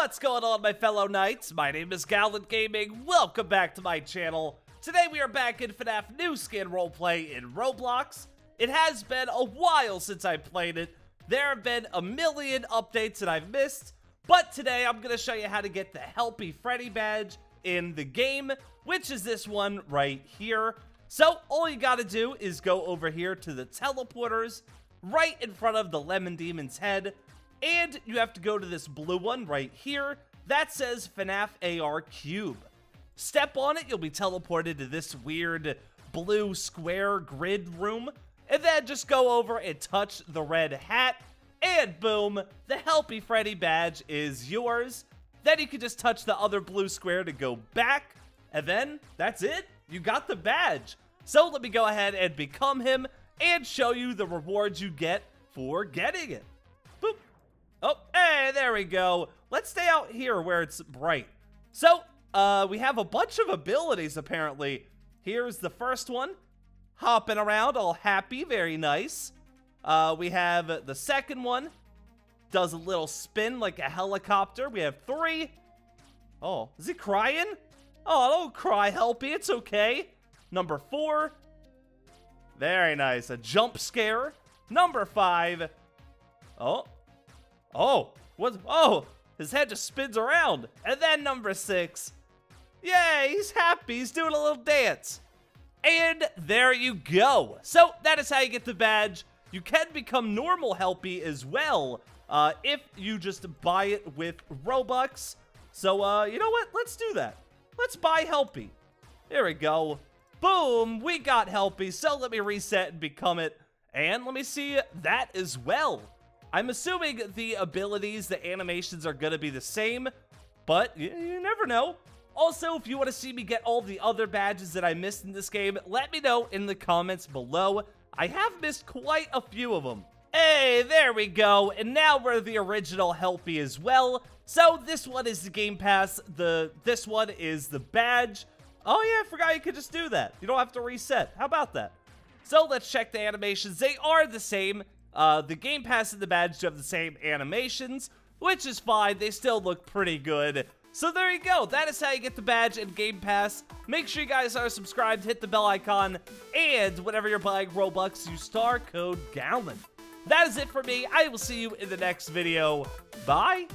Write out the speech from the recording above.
What's going on, my fellow knights? My name is Gallant Gaming. Welcome back to my channel. Today we are back in FNAF New Skin Roleplay in Roblox. It has been a while since I played it. There have been a million updates that I've missed, but today I'm going to show you how to get the Helpy Freddy badge in the game, which is this one right here. So all you got to do is go over here to the teleporters right in front of the Lemon Demon's head and you have to go to this blue one right here that says FNAF AR Cube. Step on it, you'll be teleported to this weird blue square grid room, and then just go over and touch the red hat, and boom, the Helpy Freddy badge is yours. Then you can just touch the other blue square to go back, and then that's it. You got the badge. So let me go ahead and become him and show you the rewards you get for getting it. Oh, hey, there we go. Let's stay out here where it's bright. So, uh, we have a bunch of abilities, apparently. Here's the first one. Hopping around, all happy, very nice. Uh, we have the second one. Does a little spin like a helicopter. We have three. Oh, is he crying? Oh, don't cry, Helpy. It's okay. Number four. Very nice. A jump scare. Number five. Oh, Oh, what? Oh, his head just spins around. And then number six. Yay, he's happy. He's doing a little dance. And there you go. So that is how you get the badge. You can become normal Helpy as well uh, if you just buy it with Robux. So, uh, you know what? Let's do that. Let's buy Helpy. There we go. Boom, we got Helpy. So let me reset and become it. And let me see that as well. I'm assuming the abilities, the animations are going to be the same, but you, you never know. Also, if you want to see me get all the other badges that I missed in this game, let me know in the comments below. I have missed quite a few of them. Hey, there we go. And now we're the original Helpy as well. So this one is the Game Pass. The This one is the badge. Oh yeah, I forgot you could just do that. You don't have to reset. How about that? So let's check the animations. They are the same. Uh, the Game Pass and the badge do have the same animations, which is fine. They still look pretty good. So there you go. That is how you get the badge and Game Pass. Make sure you guys are subscribed, hit the bell icon, and whenever you're buying Robux, use star code GALLANT. That is it for me. I will see you in the next video. Bye.